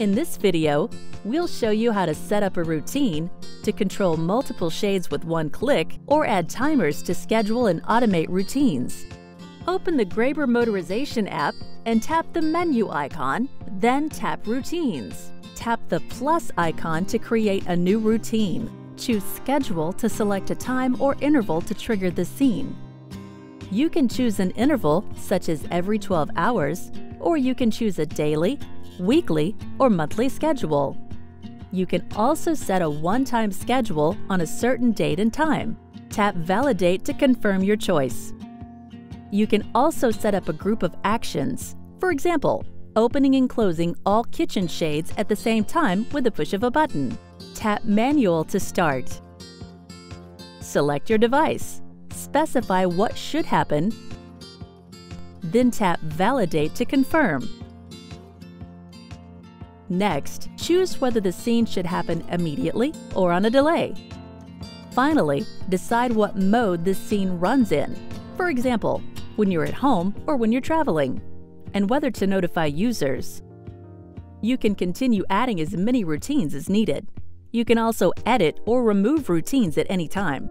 In this video, we'll show you how to set up a routine to control multiple shades with one click or add timers to schedule and automate routines. Open the Graber Motorization app and tap the menu icon, then tap Routines. Tap the plus icon to create a new routine. Choose Schedule to select a time or interval to trigger the scene. You can choose an interval, such as every 12 hours, or you can choose a daily, weekly, or monthly schedule. You can also set a one-time schedule on a certain date and time. Tap Validate to confirm your choice. You can also set up a group of actions. For example, opening and closing all kitchen shades at the same time with the push of a button. Tap Manual to start. Select your device. Specify what should happen. Then tap Validate to confirm. Next, choose whether the scene should happen immediately or on a delay. Finally, decide what mode this scene runs in. For example, when you're at home or when you're traveling, and whether to notify users. You can continue adding as many routines as needed. You can also edit or remove routines at any time.